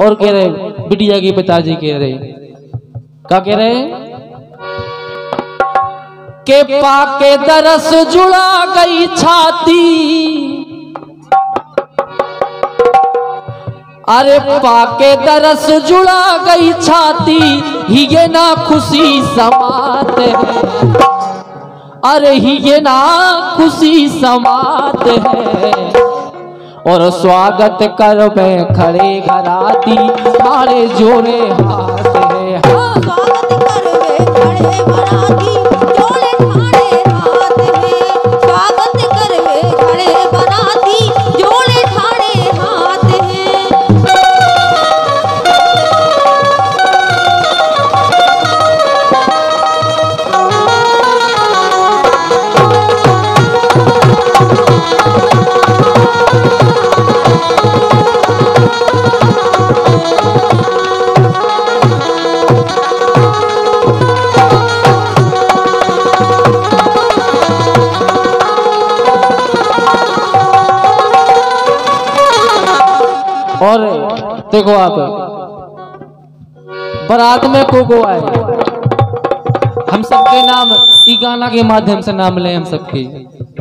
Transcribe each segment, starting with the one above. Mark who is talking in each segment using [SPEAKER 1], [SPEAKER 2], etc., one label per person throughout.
[SPEAKER 1] और कह रहे, बिटिया के पिताजी कह रहे। क्या कह रहे? के पाके दरस जुड़ा गई छाती। अरे पाके दरस जुड़ा गई छाती ही ये ना खुशी समात है। अरे ही ये ना खुशी समात है। और स्वागत कर में खड़े घराती मारे जोरे हाथ है हाँ।
[SPEAKER 2] स्वागत कर बे खड़े बराती
[SPEAKER 1] और देखो आप। बारात में को को आए। हम सबके नाम ई गाना के माध्यम से नाम ले हम सबके।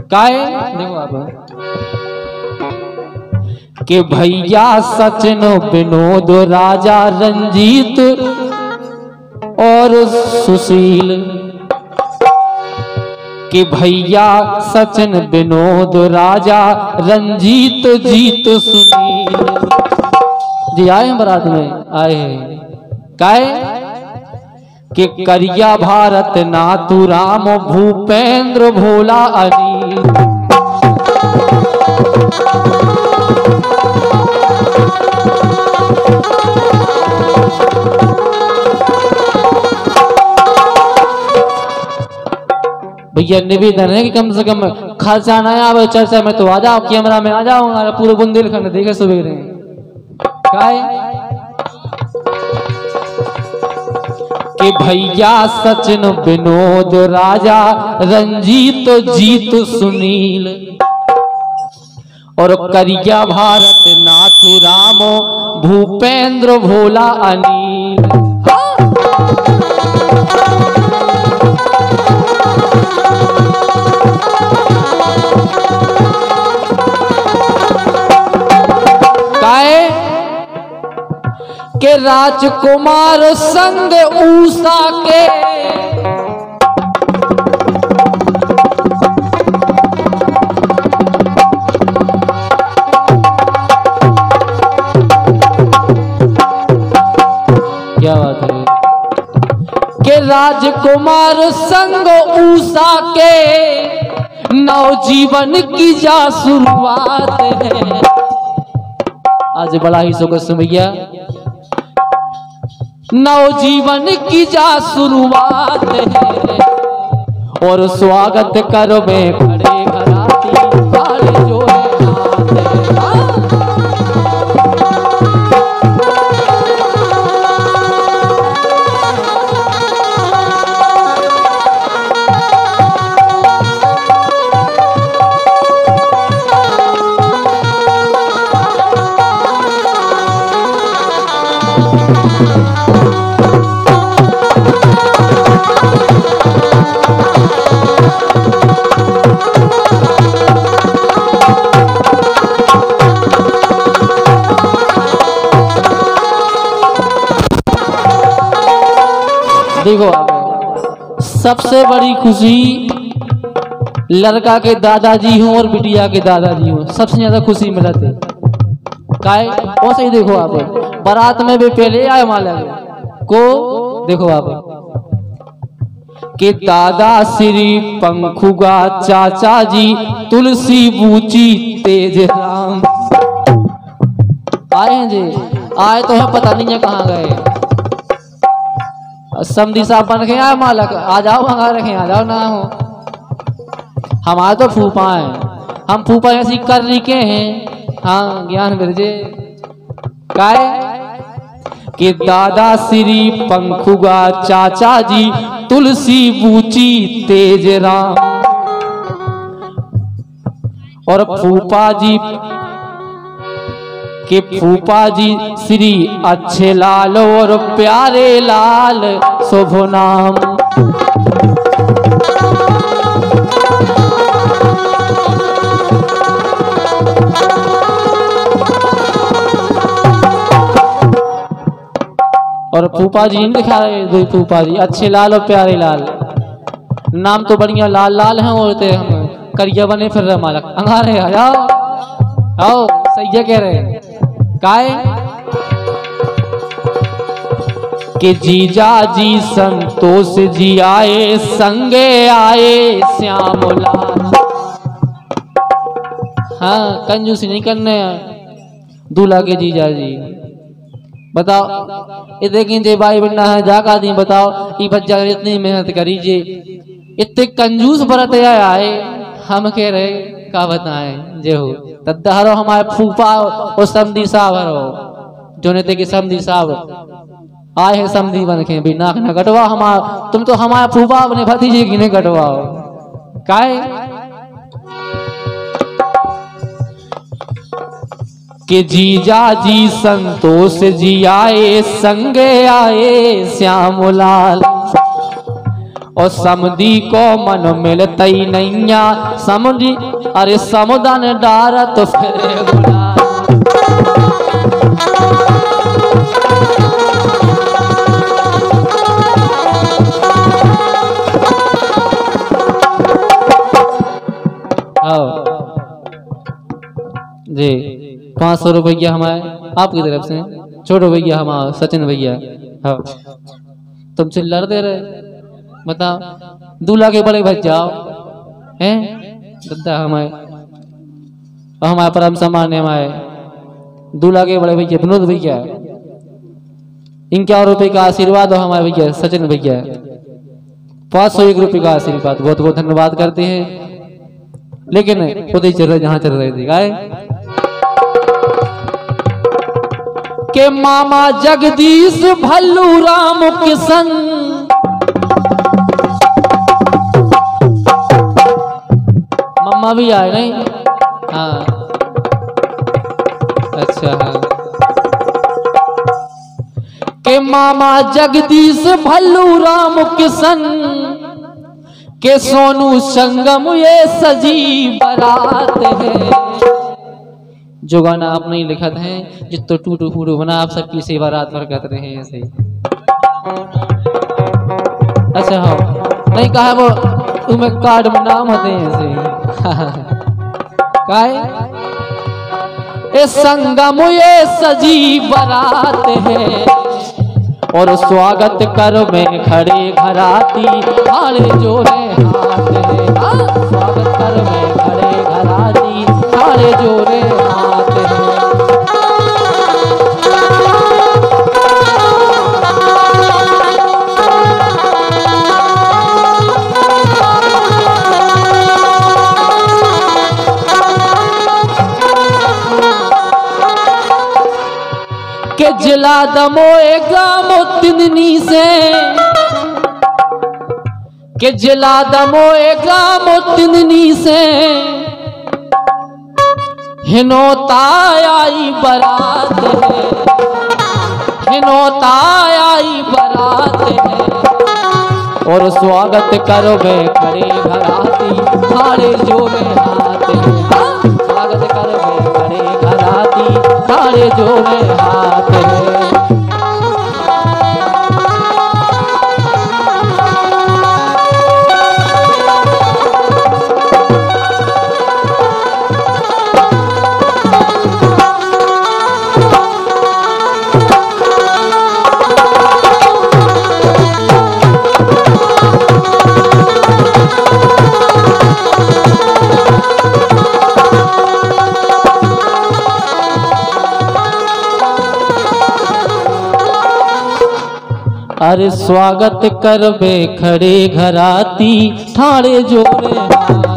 [SPEAKER 1] काहे देखो आप। के भैया सचिन विनोद, राजा रंजीत और सुशील। कि भैया सचिन विनोद, राजा रंजीत, जीत सुनील। जी आए हैं बारात में? आए हैं। काहे कि करिया भारत नातू राम, भूपेंद्र भोला अनिल भैया, निवेदन है कि कम से कम खर्चा ना आवे चर्चा में तो आ जाओ, कैमरा में आ जाओ पूरे बुंदेलखंड देखे सवेरे काय कि भैया सचिन विनोद राजा रंजीत जीत सुनील और करिया भारत नाथ राम, भूपेंद्र भोला अनिल। राजकुमार संग ऊषा के। क्या बात है? के राजकुमार संग ऊषा के नवजीवन की जा शुरुआत है। आज बड़ा ही सुख सुमैया। नवजीवन की जा शुरुआत है। और स्वागत कर में खड़े घराती तारे देखो सबसे बड़ी खुशी लड़का के दादाजी हूँ और बिटिया के दादाजी हूँ, सबसे ज़्यादा खुशी मिलत है। काय? वैसे ही देखो आप। बारात में भी पहले आए मालक। को? देखो आप। के दादा श्री पंखुगा चाचा जी, तुलसी बूची तेज राम। आए हैं जी। आए तो है, पता नहीं है कहाँ गए। समधी साहब बन आए मालक, आ जाओ मंगा रखे, आ जाओ, ना हो। हमारे तो फूफा हैं। हम फूफा ऐसी कर के हैं? हाँ ज्ञान बिरजे काय? कि दादा श्री पंखुगा चाचा जी, तुलसी बूची तेज राम। और फूफा जी कि फूफा जी श्री अच्छे लाल और प्यारे लाल, शुभ नाम। और फूफा जी नहीं दिखा रहे दो फूफा जी अच्छे लाल और प्यारे लाल। नाम तो बढ़िया लाल लाल हैं और करिया बने फिर रहे मालक। अंगारे आओ सही कह रहे काय कि जीजा जी संतोष जी आए, संगे आए, श्याम हाँ कंजूसी नहीं करने दूल्हा के जीजा जी। बताओ, ये देखें जे भाई बन्ना है जाका दी, बताओ, ये बच्चा इतनी मेहनत करी जे इतने कंजूस बरत आए। हम कह रहे का बताएँ, जे हो। तद्दारो हमारे फूफा और समधी साहब हरो जो ने के समधी साहब आए हैं समधी बन के भी नाक न कटवा हमारा। तुम तो हमारे फूफा अपने भतीजे की नहीं कटवाओ। काहे कि जीजा जी संतोष जी आए, संगे आए श्याम लाल और समधी को मन मिलतई नैया। समझी? अरे समुदन डारत फिरे गुलाल आओ। जी, पाँच सौ रुपया हमारे आपकी तरफ़ से। छोटो भैया हमारा सचिन भैया। हाँ तुम चिल्लर दे रहे। बताओ दूल्हा के बड़े भाई जाओ, हैं? दद्दा हमारे और हमारे परम सम्मान है हमारे, दूल्हा के बड़े भैया विनोद भैया इक्यावन रुपए का आशीर्वाद हो हमारे भैया, सचिन भैया। पाँच सौ एक रुपये का आशीर्वाद, बहुत बहुत धन्यवाद करते हैं। लेकिन खुद ही चल रहे, जहाँ चल रहे थे गाय के मामा जगदीश भल्लू राम किशन मम्मा भी आए, नहीं? हाँ। अच्छा हाँ। के मामा जगदीश भल्लू राम किशन, के सोनू संगम ये सजी बारात है। जो गाना आप नहीं लिखत हैं जित टूटू फूटू बना, आप सबकी सेवा रात भर करते रहे ऐसे ही। अच्छा हाँ। नहीं कहा वो, तुम्हें कार्ड में नाम होते हैं, ऐसे ही। काय? ए संगम ये सजी बरात है। और स्वागत कर में खड़े घराती हाड़े जोड़े हाथ है। हाँ, स्वागत कर में खड़े घराती हाड़े जोरे के जिला दमोए गामो तिंदनी से के जिला दमोए गामो तिंदनी से हिनोता आई बरात है। आई बरात है। और स्वागत करो मैं खड़े घराती थारे जोरे हाथ हाँ, स्वागत करो मैं खड़े घराती थारे जोरे हाथ अरे स्वागत कर बे खड़े घराती ठाड़े जोड़े